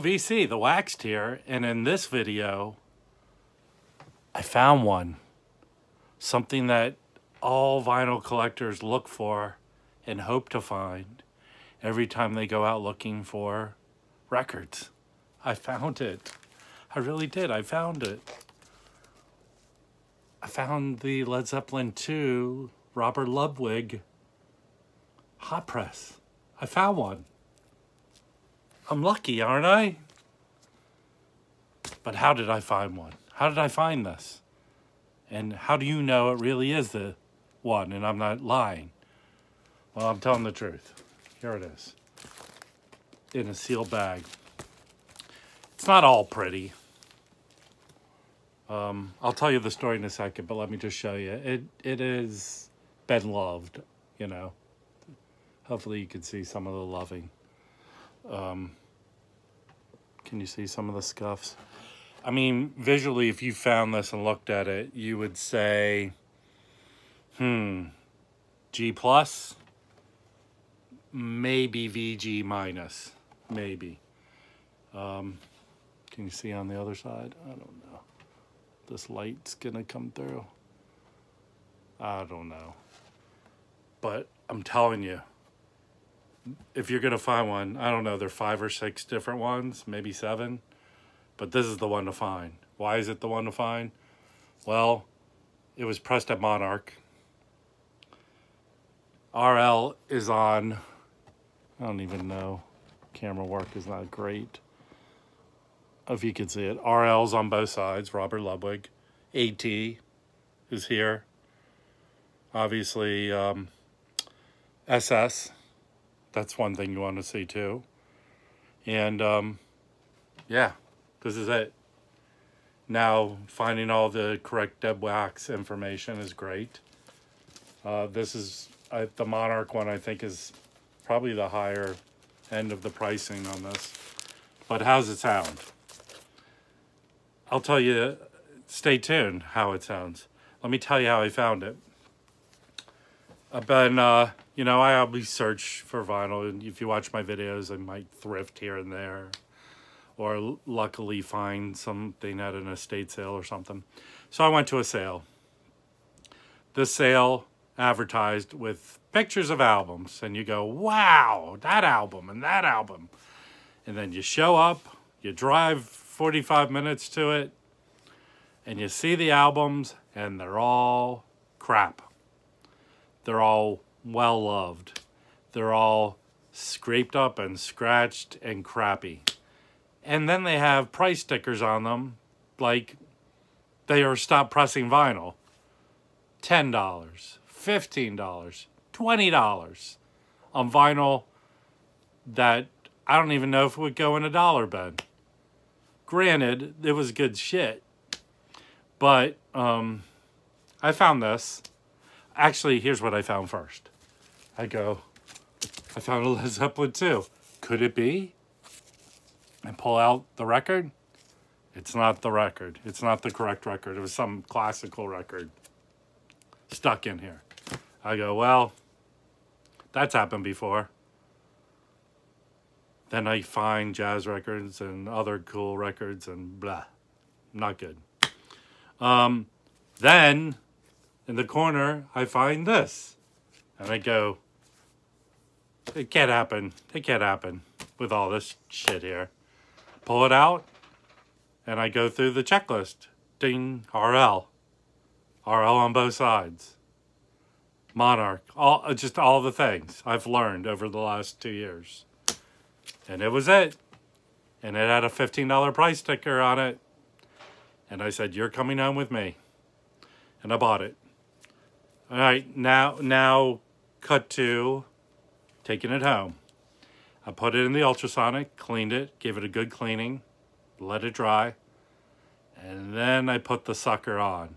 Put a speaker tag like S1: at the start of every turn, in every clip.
S1: VC, the Waxed here, and in this video, I found one. Something that all vinyl collectors look for and hope to find every time they go out looking for records. I found it. I really did. I found it. I found the Led Zeppelin 2 Robert Ludwig hot press. I found one. I'm lucky, aren't I? But how did I find one? How did I find this? And how do you know it really is the one and I'm not lying? Well, I'm telling the truth. Here it is. In a sealed bag. It's not all pretty. Um, I'll tell you the story in a second, but let me just show you. It It is been loved, you know. Hopefully you can see some of the loving. Um, can you see some of the scuffs? I mean, visually, if you found this and looked at it, you would say, hmm, G plus, maybe VG minus, maybe. Um, can you see on the other side? I don't know. This light's gonna come through. I don't know. But I'm telling you, if you're gonna find one, I don't know, there are five or six different ones, maybe seven, but this is the one to find. Why is it the one to find? Well, it was pressed at Monarch. RL is on, I don't even know, camera work is not great. If you can see it, RL's on both sides, Robert Ludwig. AT is here. Obviously, um, SS that's one thing you want to see too. And um, yeah, this is it. Now, finding all the correct dead wax information is great. Uh, this is uh, the Monarch one, I think, is probably the higher end of the pricing on this. But how's it sound? I'll tell you, stay tuned how it sounds. Let me tell you how I found it. I've been, uh, you know, I always search for vinyl, and if you watch my videos, I might thrift here and there, or luckily find something at an estate sale or something. So I went to a sale. The sale advertised with pictures of albums, and you go, wow, that album and that album. And then you show up, you drive 45 minutes to it, and you see the albums, and they're all crap. They're all well loved. They're all scraped up and scratched and crappy. And then they have price stickers on them like they are stop pressing vinyl. $10, $15, $20 on vinyl that I don't even know if it would go in a dollar bin. Granted, it was good shit. But um, I found this actually, here's what I found first. I go, I found a Led Zeppelin 2. Could it be? And pull out the record. It's not the record. It's not the correct record. It was some classical record stuck in here. I go, well, that's happened before. Then I find jazz records and other cool records and blah. Not good. Um, then in the corner, I find this. And I go, it can't happen. It can't happen with all this shit here. Pull it out, and I go through the checklist. Ding, RL. RL on both sides. Monarch. All, uh, just all the things I've learned over the last two years. And it was it. And it had a $15 price sticker on it. And I said, you're coming home with me. And I bought it. All right, now, now cut to taking it home. I put it in the ultrasonic, cleaned it, gave it a good cleaning, let it dry, and then I put the sucker on.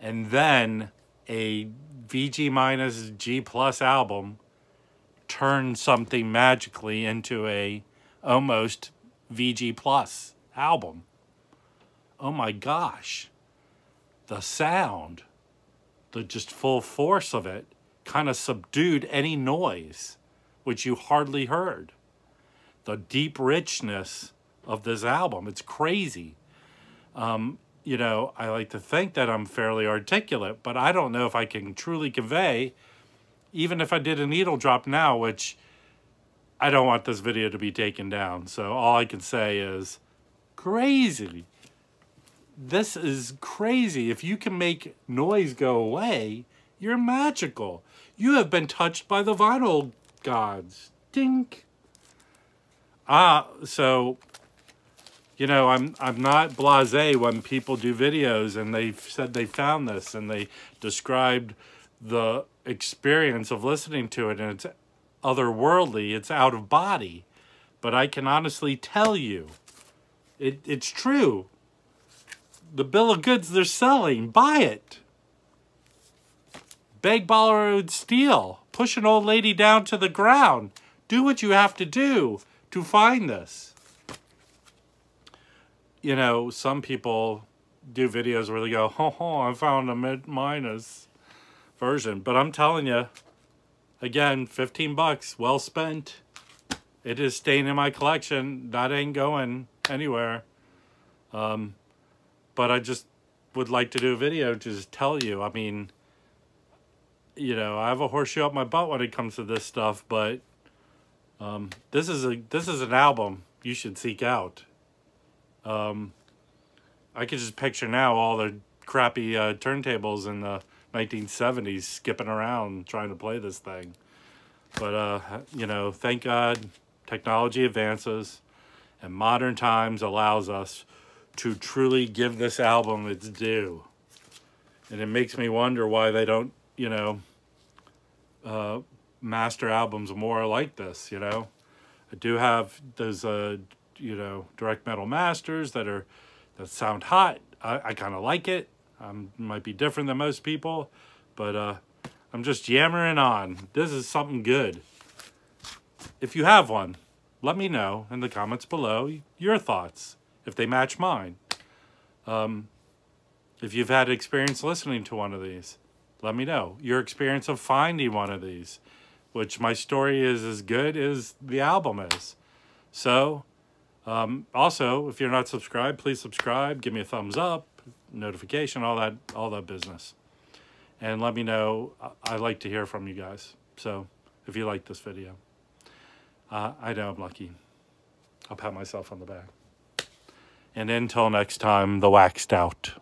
S1: And then a VG minus G plus album turned something magically into a almost VG plus album. Oh my gosh. The sound the just full force of it kind of subdued any noise, which you hardly heard. The deep richness of this album. It's crazy. Um, you know, I like to think that I'm fairly articulate, but I don't know if I can truly convey, even if I did a needle drop now, which I don't want this video to be taken down. So all I can say is crazy. This is crazy. If you can make noise go away, you're magical. You have been touched by the vinyl gods. Dink. Ah, so you know, I'm I'm not blasé when people do videos and they said they found this and they described the experience of listening to it and it's otherworldly, it's out of body. But I can honestly tell you, it it's true. The bill of goods they're selling, buy it. Beg, borrow, steal. Push an old lady down to the ground. Do what you have to do to find this you know, some people do videos where they go, oh, oh I found a mint minus version. But I'm telling you, again, 15 bucks, well spent. It is staying in my collection. That ain't going anywhere. Um, but I just would like to do a video to just tell you. I mean, you know, I have a horseshoe up my butt when it comes to this stuff, but um, this is a this is an album you should seek out. Um, I could just picture now all the crappy uh, turntables in the 1970s skipping around trying to play this thing. But, uh, you know, thank God technology advances and modern times allows us to truly give this album its due. And it makes me wonder why they don't, you know, uh, master albums more like this, you know. I do have those uh, you know direct metal masters that are that sound hot. I, I kind of like it. I might be different than most people, but uh, I'm just yammering on. This is something good. If you have one, let me know in the comments below your thoughts, if they match mine. Um, if you've had experience listening to one of these, let me know. Your experience of finding one of these, which my story is as good as the album is. So, um, also, if you're not subscribed, please subscribe. Give me a thumbs up, notification, all that, all that business. And let me know. I like to hear from you guys. So if you like this video, uh, I know I'm lucky. I'll pat myself on the back. And until next time, the waxed out.